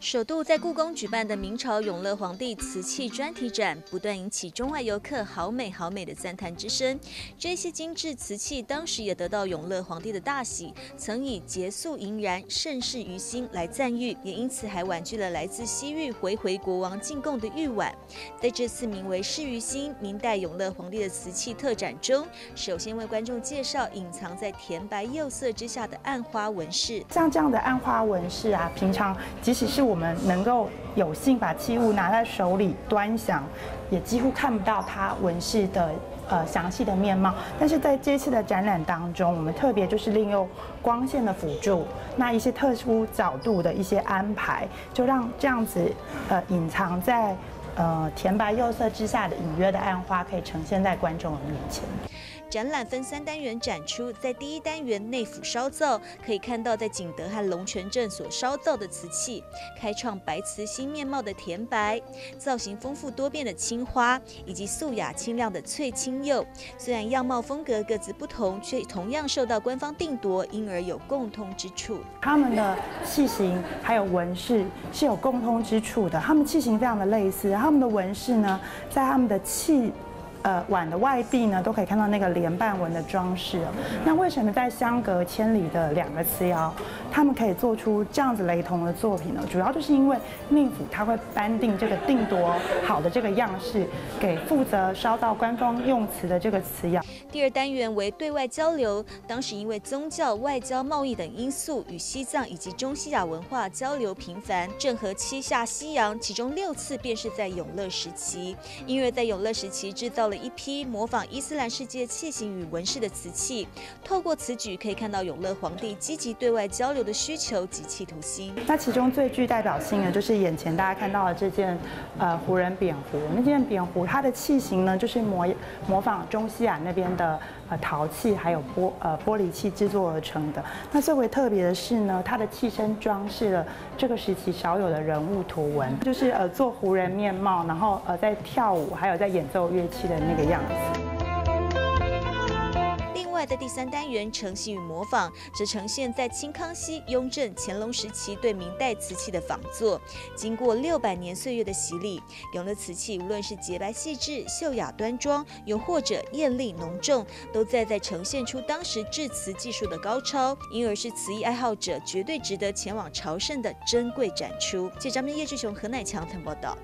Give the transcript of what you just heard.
首度在故宫举办的明朝永乐皇帝瓷器专题展，不断引起中外游客“好美好美”的赞叹之声。这些精致瓷器当时也得到永乐皇帝的大喜，曾以“洁素莹然，盛世于心”来赞誉，也因此还婉拒了来自西域回回国王进贡的玉碗。在这次名为“世于心”明代永乐皇帝的瓷器特展中，首先为观众介绍隐藏在甜白釉色之下的暗花纹饰。像这样的暗花纹饰啊，平常即使是我们能够有幸把器物拿在手里端详，也几乎看不到它纹饰的呃详细的面貌。但是在这次的展览当中，我们特别就是利用光线的辅助，那一些特殊角度的一些安排，就让这样子呃隐藏在呃甜白釉色之下的隐约的暗花，可以呈现在观众的面前。展览分三单元展出，在第一单元内府烧造，可以看到在景德和龙泉镇所烧造的瓷器，开创白瓷新面貌的甜白，造型丰富多变的青花，以及素雅清亮的翠青釉。虽然样貌风格各自不同，却同样受到官方定夺，因而有共通之处。他们的器型还有纹饰是有共通之处的，他们器型非常的类似，他们的纹饰呢，在他们的气。呃，碗的外壁呢，都可以看到那个莲瓣纹的装饰。那为什么在相隔千里的两个瓷窑，他们可以做出这样子雷同的作品呢？主要就是因为命府他会颁定这个定夺好的这个样式，给负责烧到官方用瓷的这个瓷窑。第二单元为对外交流，当时因为宗教、外交、贸易等因素，与西藏以及中西亚文化交流频繁，郑和七下西洋，其中六次便是在永乐时期。因为，在永乐时期制造。了一批模仿伊斯兰世界器型与纹饰的瓷器，透过此举可以看到永乐皇帝积极对外交流的需求及企图心。那其中最具代表性的就是眼前大家看到的这件呃胡人扁壶。那件扁壶它的器型呢，就是模模仿中西亚那边的呃陶器还有玻呃玻璃器制作而成的。那最为特别的是呢，它的器身装饰了这个时期少有的人物图文，就是呃做胡人面貌，然后呃在跳舞，还有在演奏乐器的。那个样子。另外，的第三单元“承袭与模仿”则呈现在清康熙、雍正、乾隆时期对明代瓷器的仿作。经过六百年岁月的洗礼，永乐瓷器无论是洁白细致、秀雅端庄，又或者艳丽浓重，都在在呈现出当时制瓷技术的高超，因而是瓷艺爱好者绝对值得前往朝圣的珍贵展出。记者张明叶志雄、何乃强谈报道。